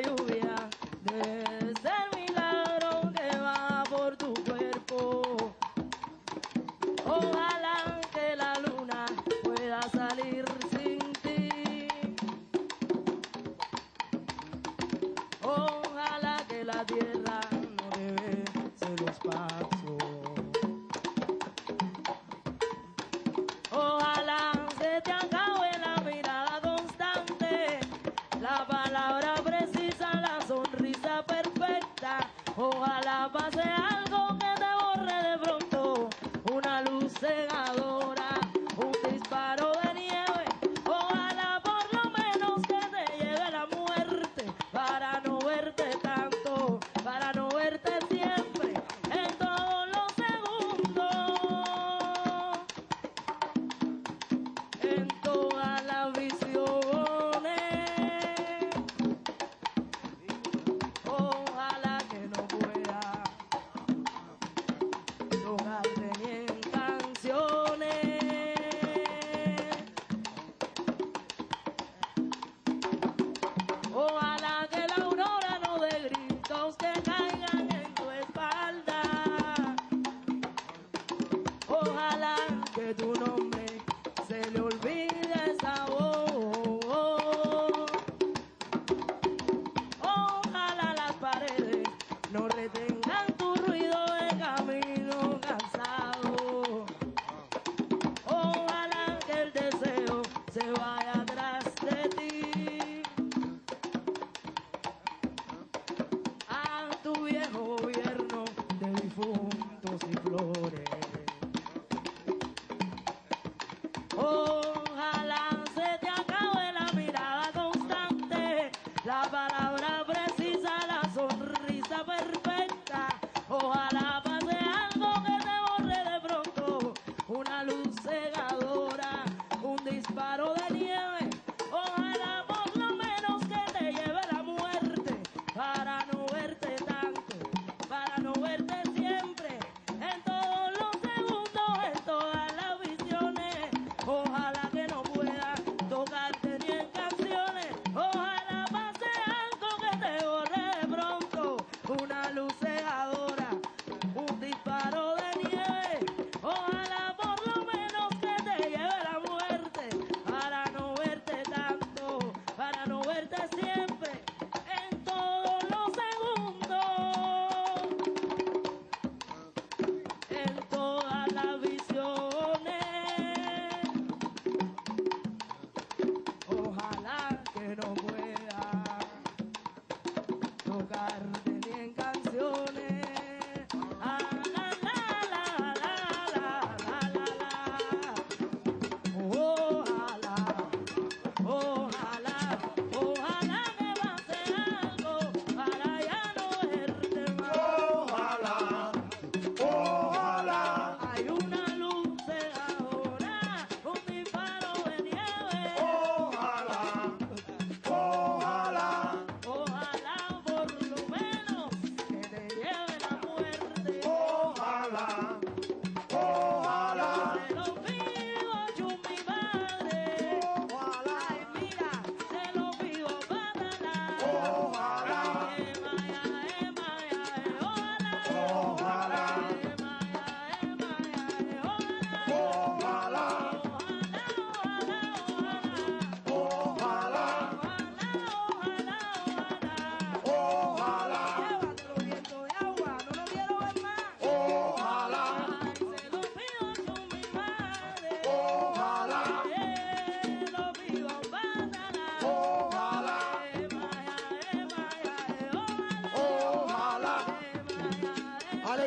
eu perfecta. Ojalá pase algo ba ba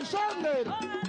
Alexander.